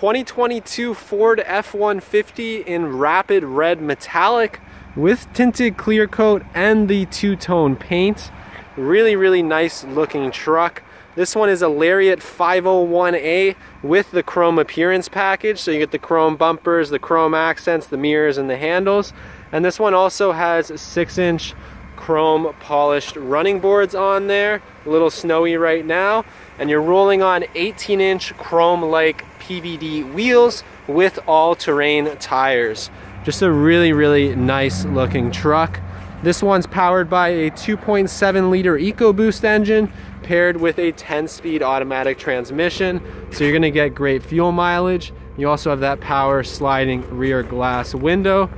2022 Ford F-150 in rapid red metallic with tinted clear coat and the two-tone paint. Really, really nice looking truck. This one is a Lariat 501A with the chrome appearance package. So you get the chrome bumpers, the chrome accents, the mirrors, and the handles. And this one also has six inch chrome polished running boards on there. A little snowy right now. And you're rolling on 18 inch chrome like PVD wheels with all terrain tires. Just a really, really nice looking truck. This one's powered by a 2.7 liter EcoBoost engine paired with a 10 speed automatic transmission. So you're gonna get great fuel mileage. You also have that power sliding rear glass window,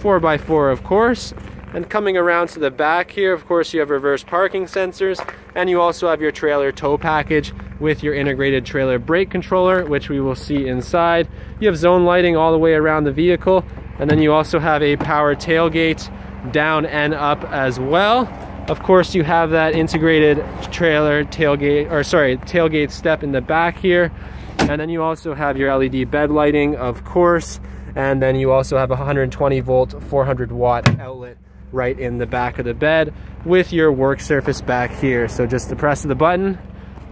4x4 of course. And coming around to the back here, of course, you have reverse parking sensors, and you also have your trailer tow package with your integrated trailer brake controller, which we will see inside. You have zone lighting all the way around the vehicle, and then you also have a power tailgate down and up as well. Of course, you have that integrated trailer tailgate, or sorry, tailgate step in the back here. And then you also have your LED bed lighting, of course. And then you also have a 120 volt, 400 watt outlet right in the back of the bed with your work surface back here. So just the press of the button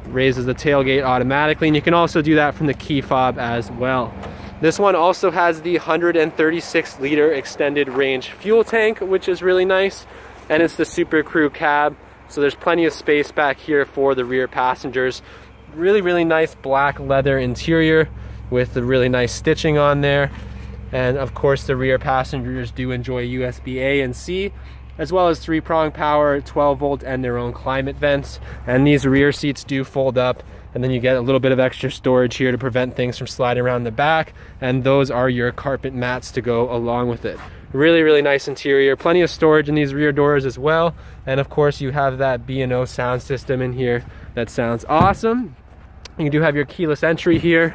raises the tailgate automatically. And you can also do that from the key fob as well. This one also has the 136 liter extended range fuel tank, which is really nice. And it's the Super Crew cab. So there's plenty of space back here for the rear passengers. Really, really nice black leather interior with the really nice stitching on there. And of course the rear passengers do enjoy USB A and C as well as three prong power, 12 volt and their own climate vents. And these rear seats do fold up and then you get a little bit of extra storage here to prevent things from sliding around the back. And those are your carpet mats to go along with it. Really, really nice interior. Plenty of storage in these rear doors as well. And of course you have that B&O sound system in here that sounds awesome. You do have your keyless entry here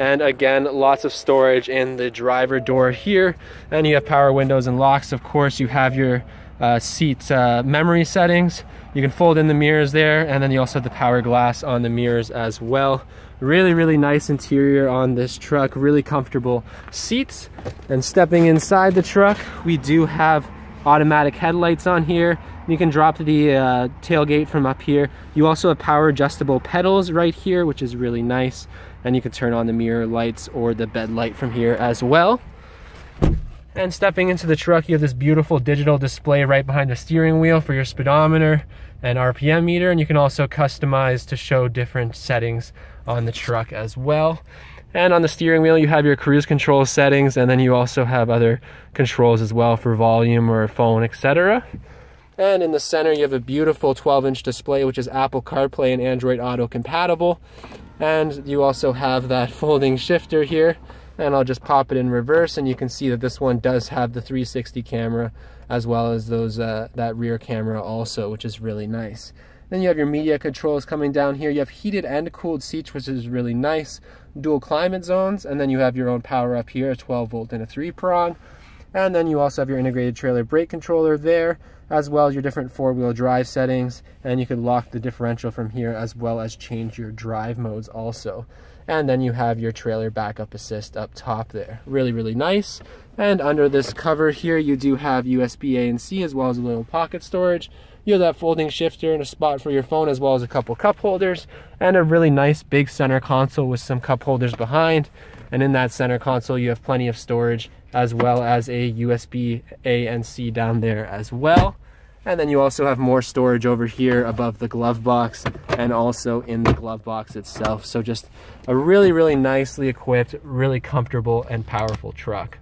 and again, lots of storage in the driver door here. And you have power windows and locks. Of course, you have your uh, seat uh, memory settings. You can fold in the mirrors there, and then you also have the power glass on the mirrors as well. Really, really nice interior on this truck, really comfortable seats. And stepping inside the truck, we do have automatic headlights on here. You can drop the uh, tailgate from up here. You also have power adjustable pedals right here, which is really nice and you can turn on the mirror lights or the bed light from here as well. And stepping into the truck, you have this beautiful digital display right behind the steering wheel for your speedometer and RPM meter. And you can also customize to show different settings on the truck as well. And on the steering wheel, you have your cruise control settings, and then you also have other controls as well for volume or phone, etc. And in the center, you have a beautiful 12 inch display, which is Apple CarPlay and Android Auto compatible. And you also have that folding shifter here. And I'll just pop it in reverse and you can see that this one does have the 360 camera as well as those uh, that rear camera also, which is really nice. Then you have your media controls coming down here. You have heated and cooled seats, which is really nice. Dual climate zones, and then you have your own power up here, a 12 volt and a three prong. And then you also have your integrated trailer brake controller there, as well as your different four-wheel drive settings. And you can lock the differential from here, as well as change your drive modes also. And then you have your trailer backup assist up top there. Really, really nice. And under this cover here, you do have USB A and C, as well as a little pocket storage. You have that folding shifter and a spot for your phone, as well as a couple cup holders. And a really nice big center console with some cup holders behind. And in that center console, you have plenty of storage as well as a USB A and C down there as well. And then you also have more storage over here above the glove box and also in the glove box itself. So just a really, really nicely equipped, really comfortable and powerful truck.